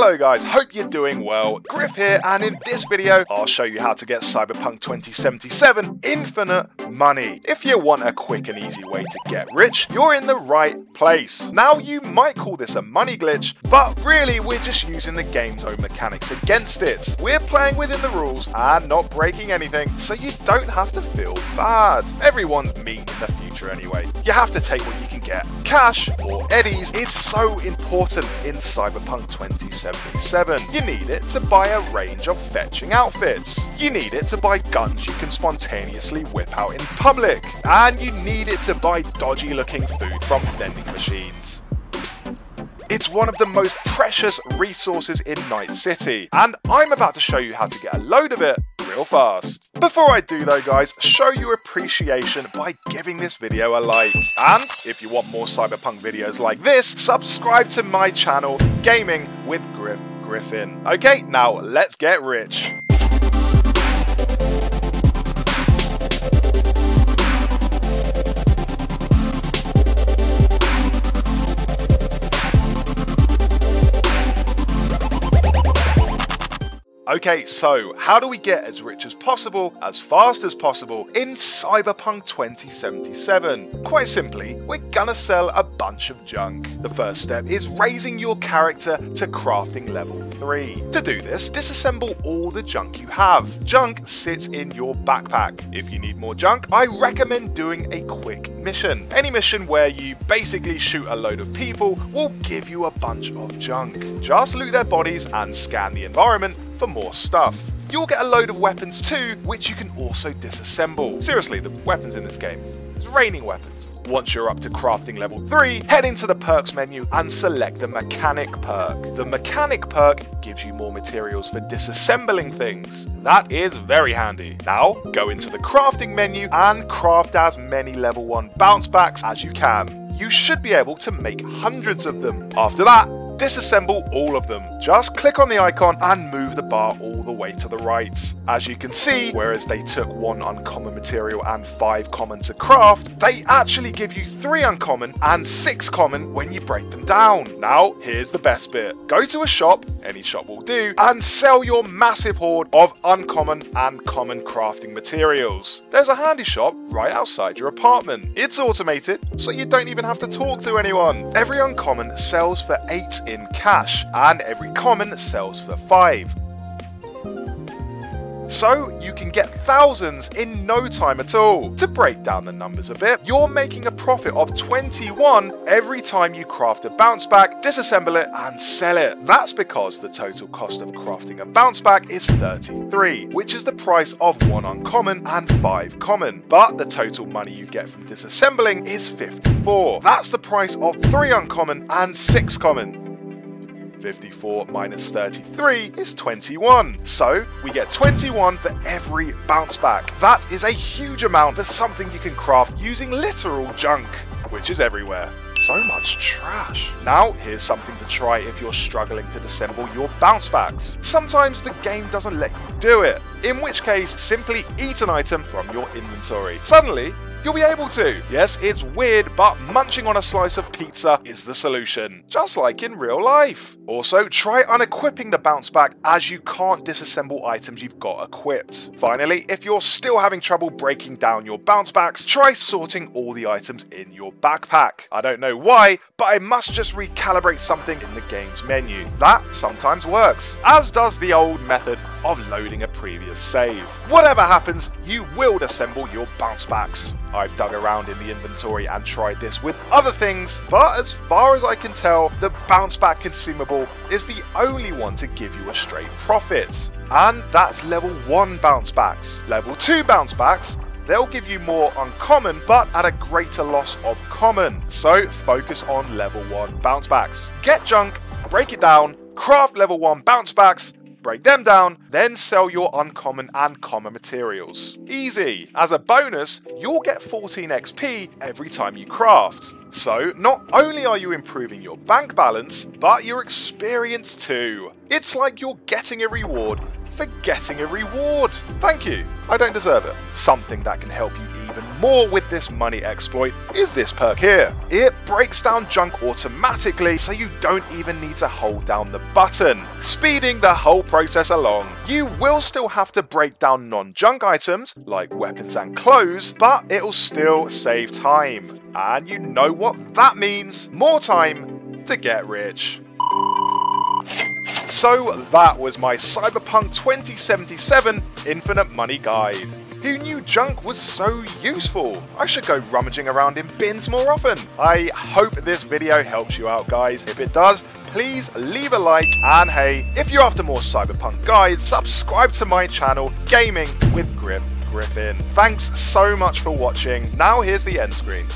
Hello guys, hope you're doing well. Griff here, and in this video, I'll show you how to get Cyberpunk 2077 infinite money. If you want a quick and easy way to get rich, you're in the right place. Now, you might call this a money glitch, but really, we're just using the game's own mechanics against it. We're playing within the rules and not breaking anything, so you don't have to feel bad. Everyone's mean in the future anyway. You have to take what you can get. Cash, or eddies, is so important in Cyberpunk 2077. You need it to buy a range of fetching outfits. You need it to buy guns you can spontaneously whip out in public. And you need it to buy dodgy looking food from vending machines. It's one of the most precious resources in Night City, and I'm about to show you how to get a load of it real fast. Before I do though guys, show your appreciation by giving this video a like. And if you want more Cyberpunk videos like this, subscribe to my channel, Gaming with Griff Griffin. Okay, now let's get rich. Okay, so how do we get as rich as possible, as fast as possible in Cyberpunk 2077? Quite simply, we're gonna sell a bunch of junk. The first step is raising your character to crafting level 3. To do this, disassemble all the junk you have. Junk sits in your backpack. If you need more junk, I recommend doing a quick mission. Any mission where you basically shoot a load of people will give you a bunch of junk. Just loot their bodies and scan the environment for more stuff. You'll get a load of weapons too, which you can also disassemble. Seriously, the weapons in this game, it's raining weapons. Once you're up to crafting level 3, head into the perks menu and select the mechanic perk. The mechanic perk gives you more materials for disassembling things. That is very handy. Now, go into the crafting menu and craft as many level 1 bounce backs as you can. You should be able to make hundreds of them. After that, disassemble all of them. Just click on the icon and move the bar all the way to the right. As you can see, whereas they took one uncommon material and five common to craft, they actually give you three uncommon and six common when you break them down. Now, here's the best bit. Go to a shop, any shop will do, and sell your massive hoard of uncommon and common crafting materials. There's a handy shop right outside your apartment. It's automated, so you don't even have to talk to anyone. Every uncommon sells for 8 in cash, and every common sells for 5. So you can get thousands in no time at all. To break down the numbers a bit, you're making a profit of 21 every time you craft a bounce back, disassemble it, and sell it. That's because the total cost of crafting a bounce back is 33, which is the price of one uncommon and five common. But the total money you get from disassembling is 54. That's the price of three uncommon and six common. 54 minus 33 is 21. So we get 21 for every bounce back. That is a huge amount for something you can craft using literal junk, which is everywhere. So much trash. Now, here's something to try if you're struggling to disassemble your bounce backs. Sometimes the game doesn't let you do it, in which case, simply eat an item from your inventory. Suddenly, you'll be able to. Yes, it's weird, but munching on a slice of pizza is the solution, just like in real life. Also, try unequipping the bounce back as you can't disassemble items you've got equipped. Finally, if you're still having trouble breaking down your bounce backs, try sorting all the items in your backpack. I don't know why, but I must just recalibrate something in the game's menu. That sometimes works, as does the old method of loading a previous save. Whatever happens, you will assemble your bounce backs. I've dug around in the inventory and tried this with other things, but as far as I can tell, the bounce back consumable is the only one to give you a straight profit. And that's level 1 bounce backs. Level 2 bounce backs they'll give you more uncommon, but at a greater loss of common. So focus on level 1 bounce backs. Get junk, break it down, craft level 1 bounce backs, break them down, then sell your uncommon and common materials. Easy! As a bonus, you'll get 14 XP every time you craft. So, not only are you improving your bank balance, but your experience too. It's like you're getting a reward for getting a reward. Thank you. I don't deserve it. Something that can help you even more with this money exploit is this perk here. It breaks down junk automatically so you don't even need to hold down the button, speeding the whole process along. You will still have to break down non-junk items like weapons and clothes, but it'll still save time. And you know what that means, more time to get rich. So that was my Cyberpunk 2077 Infinite Money Guide. Who knew junk was so useful? I should go rummaging around in bins more often. I hope this video helps you out guys. If it does, please leave a like and hey, if you're after more Cyberpunk guides, subscribe to my channel, Gaming with Griff Griffin. Thanks so much for watching. Now here's the end screen.